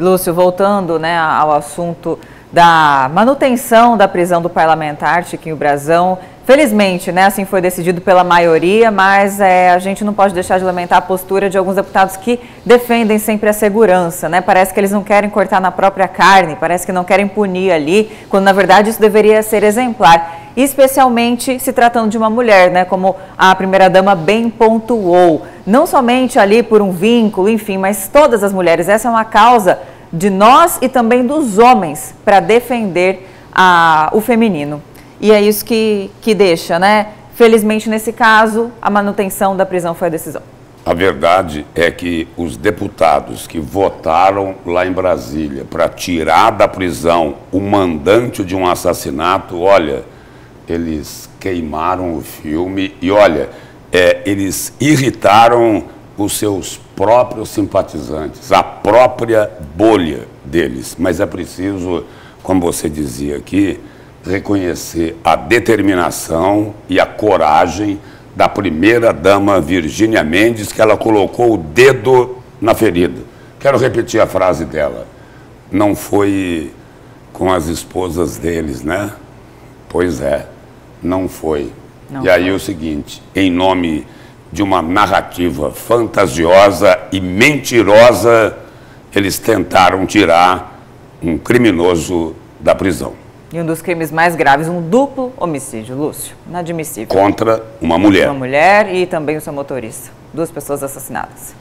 E Lúcio, voltando né, ao assunto da manutenção da prisão do parlamentar Chiquinho Brazão, felizmente, né, assim foi decidido pela maioria, mas é, a gente não pode deixar de lamentar a postura de alguns deputados que defendem sempre a segurança, né? Parece que eles não querem cortar na própria carne, parece que não querem punir ali, quando na verdade isso deveria ser exemplar especialmente se tratando de uma mulher, né, como a primeira-dama bem pontuou. Não somente ali por um vínculo, enfim, mas todas as mulheres. Essa é uma causa de nós e também dos homens para defender a, o feminino. E é isso que, que deixa, né? Felizmente, nesse caso, a manutenção da prisão foi a decisão. A verdade é que os deputados que votaram lá em Brasília para tirar da prisão o mandante de um assassinato, olha, eles queimaram o filme e, olha, é, eles irritaram os seus próprios simpatizantes, a própria bolha deles. Mas é preciso, como você dizia aqui, reconhecer a determinação e a coragem da primeira-dama Virgínia Mendes, que ela colocou o dedo na ferida. Quero repetir a frase dela. Não foi com as esposas deles, né? Pois é. Não foi. Não e foi. aí o seguinte, em nome de uma narrativa fantasiosa e mentirosa, eles tentaram tirar um criminoso da prisão. E um dos crimes mais graves, um duplo homicídio, Lúcio. Inadmissível. Contra uma mulher. Uma mulher e também o seu motorista. Duas pessoas assassinadas.